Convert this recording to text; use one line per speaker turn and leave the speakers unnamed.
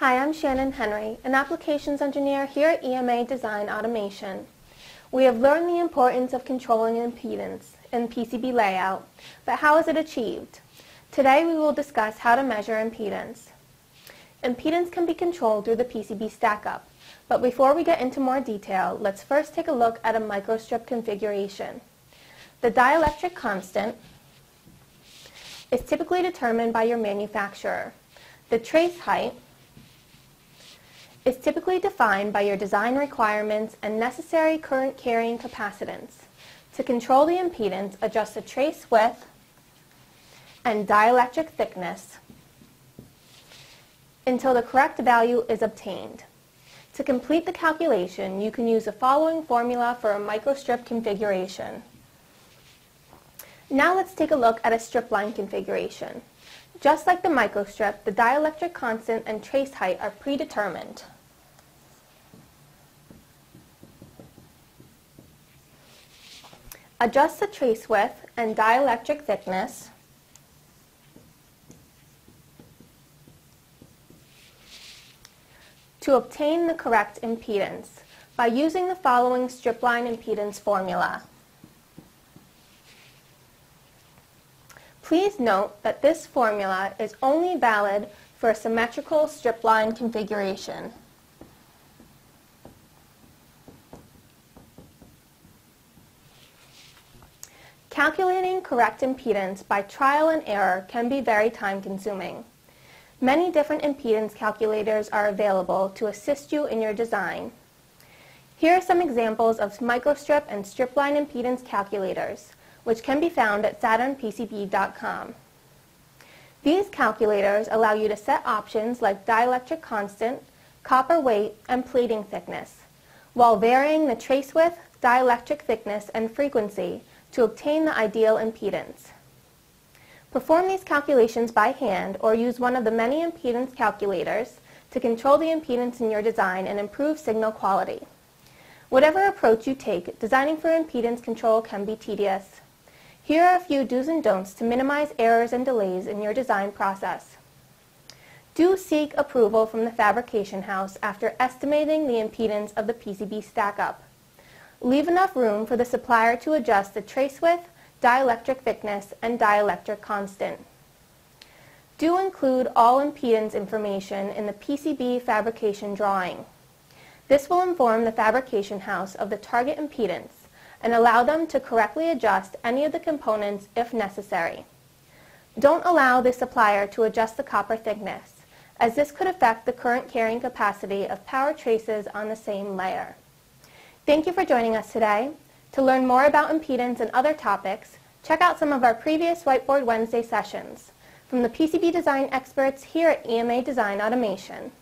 Hi, I'm Shannon Henry, an applications engineer here at EMA Design Automation. We have learned the importance of controlling impedance in PCB layout, but how is it achieved? Today we will discuss how to measure impedance. Impedance can be controlled through the PCB stackup, but before we get into more detail, let's first take a look at a microstrip configuration. The dielectric constant is typically determined by your manufacturer. The trace height is typically defined by your design requirements and necessary current carrying capacitance. To control the impedance, adjust the trace width and dielectric thickness until the correct value is obtained. To complete the calculation, you can use the following formula for a microstrip configuration. Now let's take a look at a strip line configuration. Just like the microstrip, the dielectric constant and trace height are predetermined. Adjust the trace width and dielectric thickness to obtain the correct impedance by using the following strip line impedance formula. Please note that this formula is only valid for a symmetrical strip line configuration. Calculating correct impedance by trial and error can be very time consuming. Many different impedance calculators are available to assist you in your design. Here are some examples of microstrip and strip line impedance calculators, which can be found at saturnpcb.com. These calculators allow you to set options like dielectric constant, copper weight, and plating thickness, while varying the trace width, dielectric thickness, and frequency to obtain the ideal impedance. Perform these calculations by hand or use one of the many impedance calculators to control the impedance in your design and improve signal quality. Whatever approach you take, designing for impedance control can be tedious. Here are a few do's and don'ts to minimize errors and delays in your design process. Do seek approval from the fabrication house after estimating the impedance of the PCB stack-up. Leave enough room for the supplier to adjust the trace width, dielectric thickness, and dielectric constant. Do include all impedance information in the PCB fabrication drawing. This will inform the fabrication house of the target impedance and allow them to correctly adjust any of the components if necessary. Don't allow the supplier to adjust the copper thickness, as this could affect the current carrying capacity of power traces on the same layer. Thank you for joining us today. To learn more about impedance and other topics, check out some of our previous Whiteboard Wednesday sessions from the PCB design experts here at EMA Design Automation.